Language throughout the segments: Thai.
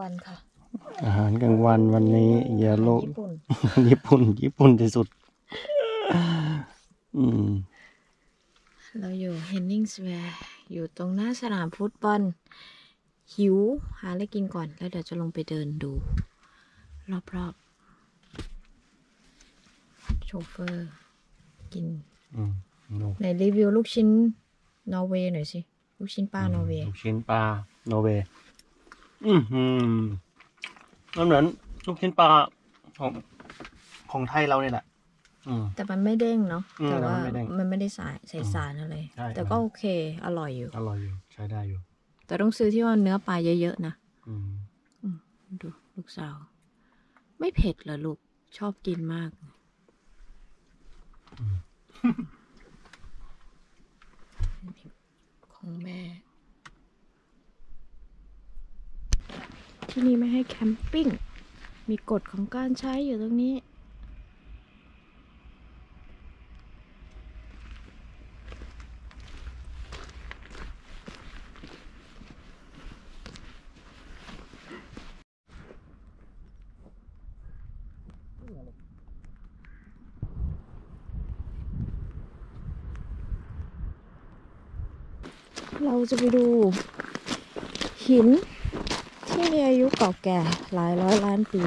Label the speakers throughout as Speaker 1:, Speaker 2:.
Speaker 1: วันค่ะ
Speaker 2: อาหารกลางวันวันนี้อย่าโลก
Speaker 1: ญี่ปุ่น
Speaker 2: ญี่ปุ่น ญี่ปุ่นที่สุด อืม
Speaker 1: เราอยู่เฮนนิงสแวร์อยู่ตรงหน้าสนามฟุตบอล หิว หาอะไรกินก่อน แล้วเดี๋ยวจะลงไปเดินดู รอบๆ โชเฟอร์ กิน
Speaker 2: อืมโน
Speaker 1: ในรีวิวลูกชิ้นนอร์เวย์หน่อยสิ ลูกชิ้นปลานอร์เวย์
Speaker 2: ลูกชิ้นปลาโนเวย์ อืมอืมมันเหมือนลูกชิ้นปลาของของไทยเราเนี่ยแหละ อืม
Speaker 1: แต่มันไม่เด้งเนาะ
Speaker 2: อืม
Speaker 1: แต่ว่า
Speaker 2: มันไม่เด้ง
Speaker 1: มันไม่ได้สายใส่สารอะไร
Speaker 2: ใช่
Speaker 1: แต่ก็โอเค อร่อยอยู่
Speaker 2: อร่อยอยู่ ใช้ได้อยู่
Speaker 1: แต่ต้องซื้อที่ว่าเนื้อปลาเยอะๆนะ
Speaker 2: อืม
Speaker 1: ดู ลูกสาว ไม่เผ็ดเหรอลูก ชอบกินมาก ของแม่ ที่นี่ไม่ให้แคมปิ้ง มีกฎของการใช้อยู่ตรงนี้ เราจะไปดูหิน ที่มีอายุเก่าแก่หลายร้อยล้านปี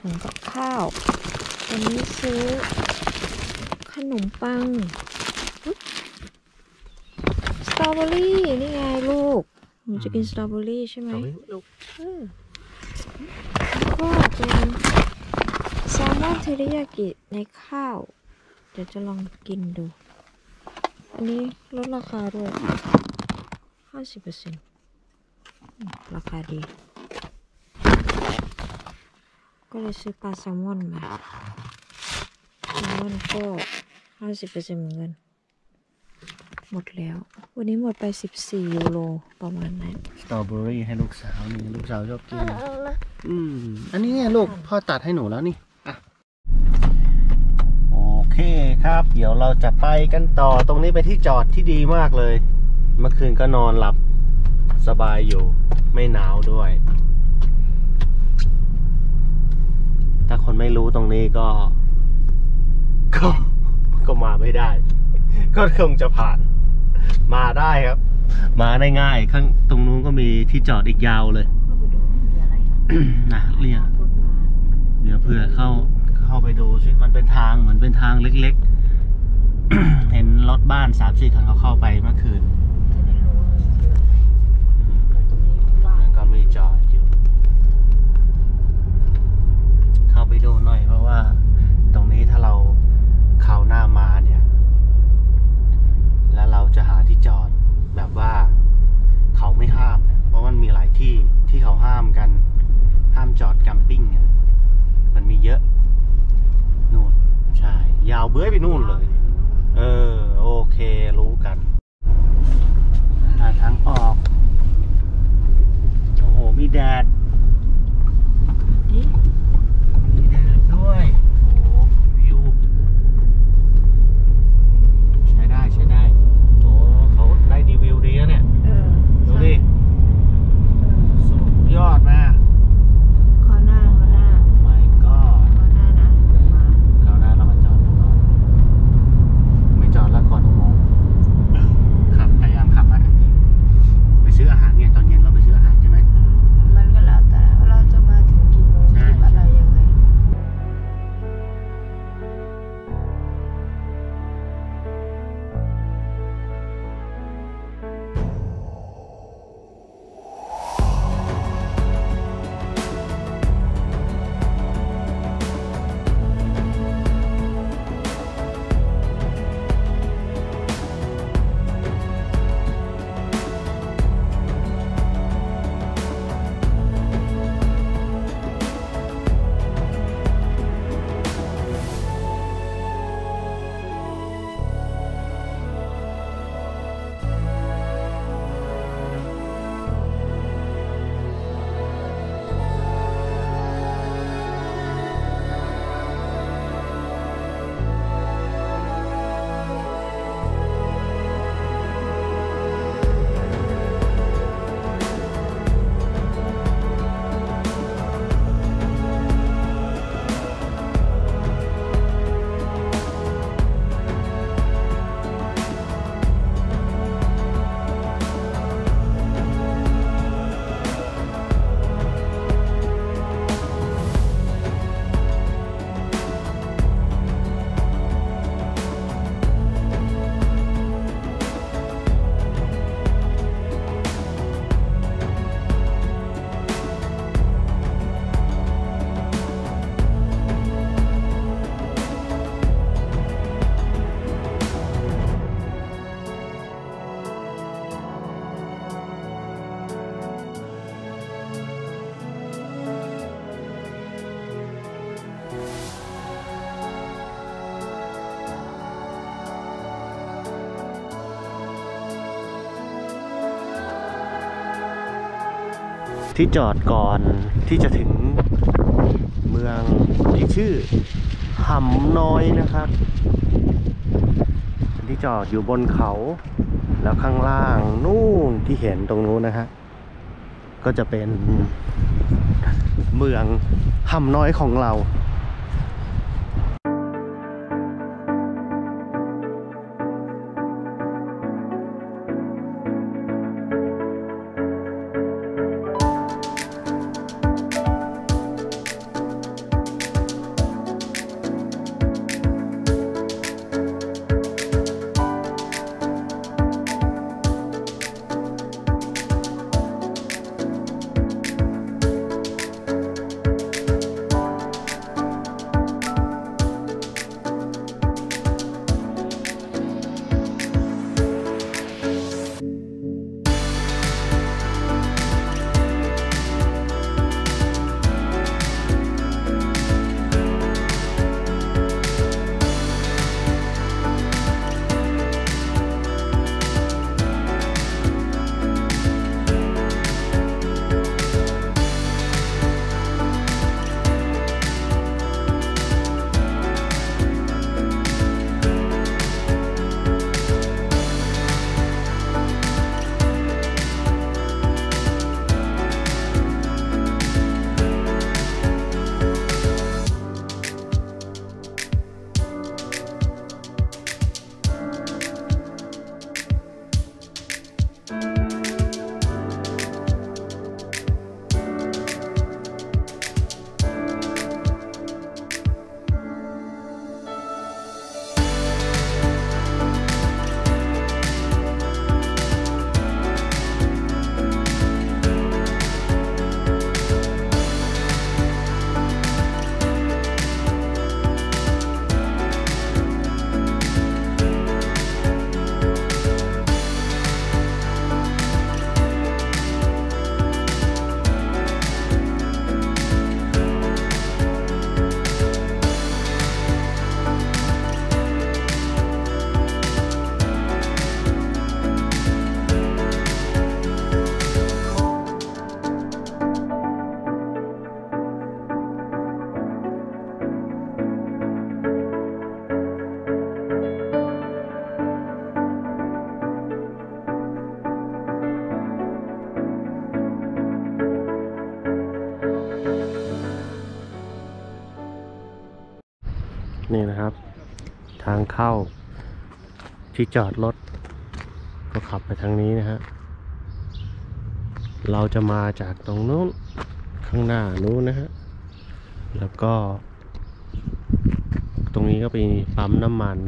Speaker 1: ถุงกับข้าว วันนี้ซื้อ ขนมปังอุ๊ยสตรอเบอรี่ นี่ไงลูกหนูจะกินสตรอเบอรี่ใช่ไหม
Speaker 2: เอาไว้ลูก
Speaker 1: เออแล้วก็เป็นแซลมอนเทริยากิในข้าว เดี๋ยวจะลองกินดู อันนี้ลดราคาด้วยห้าสิบเปอร์เซ็นต์ราคาดี ก็เลยซื้อปลาแซลมอนมาแซลมอนก็ห้าสิบเปอร์เซ็นต์เหมือนกันหมดแล้ว วันนี้หมดไปสิบสี่ยูโรประมาณนั้น
Speaker 2: สตรอเบอรี่ให้ลูกสาวนี่ลูกสาวชอบกินอืมอันนี้ไงลูกพ่อตัดให้หนูแล้วนี่อะโอเคครับ เดี๋ยวเราจะไปกันต่อตรงนี้เป็นที่จอดที่ดีมากเลย เมื่อคืนก็นอนหลับสบายอยู่ ไม่หนาวด้วย ถ้าคนไม่รู้ตรงนี้ก็ ก็ก็มาไม่ได้ ก็คงจะผ่าน มาได้ครับ มาได้ง่าย ข้างตรงนู้นก็มีที่จอดอีกยาวเลยนะเรียกเดี๋ยวเผื่อเข้าเข้าไปดูสิมันเป็นทางเหมือนเป็นทางเล็ก ๆ เห็นรถบ้านสามสี่คันเขาเข้าไปเมื่อคืน
Speaker 1: จะได้รู้ว่ามันคืออะไร
Speaker 2: อืม
Speaker 1: แต่ตรงนี้ไม่ว่าง
Speaker 2: นั้นก็มีจอดอยู่ เข้ดูหน่อยเพราะว่า ตรงนี้ถ้าเราคราวหน้ามาเนี่ย แล้วเราจะหาที่จอดแบบว่าเขาไม่ห้ามเนี่ยเพราะมันมีหลายที่ที่เขาห้ามกัน ห้ามจอดแคมปิ้งเนี่ยมันมีเยอะ นู่น ใช่ ยาวเบื้อยไปนู่นเลย ที่จอดก่อนที่
Speaker 1: จะถึง
Speaker 2: เมืองที่ชื่อหำน้อยนะครับ ที่จอดอยู่บนเขา แล้วข้างล่างนู่นที่เห็นตรงนู้นนะฮะก็จะเป็นเมืองหำน้อยของเรา นี่นะครับ ทางเข้าที่จอดรถ ก็ขับไปทางนี้นะฮะเราจะมาจากตรงนู้นข้างหน้านู้นนะฮะแล้วก็ ตรงนี้ก็เป็นปั๊มน้ำมัน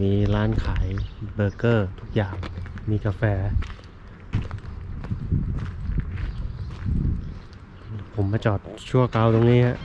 Speaker 2: มีร้านขายเบอร์เกอร์ทุกอย่างมีกาแฟ ผมมาจอดชั่วคราวตรงนี้ฮะ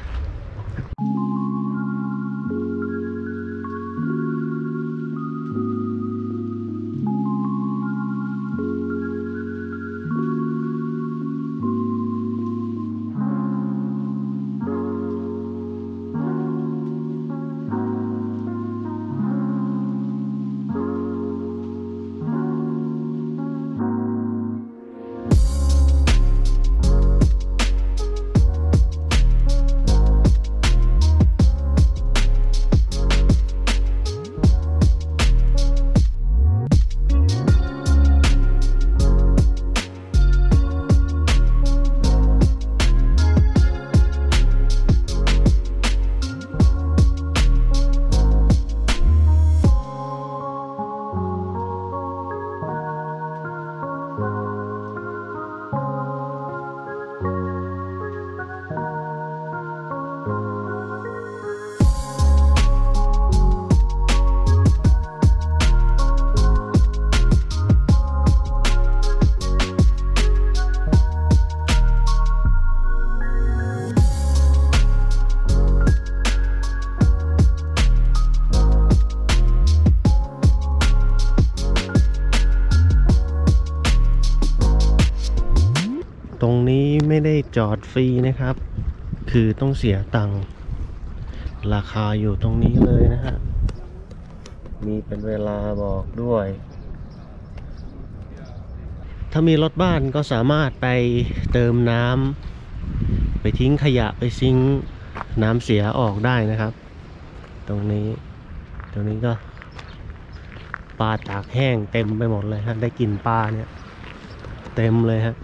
Speaker 2: จอดฟรีนะครับ คือต้องเสียตังค์ราคาอยู่ตรงนี้เลยนะฮะ มีเป็นเวลาบอกด้วย ถ้ามีรถบ้านก็สามารถไปเติมน้ำไปทิ้งขยะไปซิงน้ำเสียออกได้นะครับ ตรงนี้ ตรงนี้ก็ปลาตากแห้งเต็มไปหมดเลยฮะ ได้กลิ่นปลาเนี่ย เต็มเลยฮะ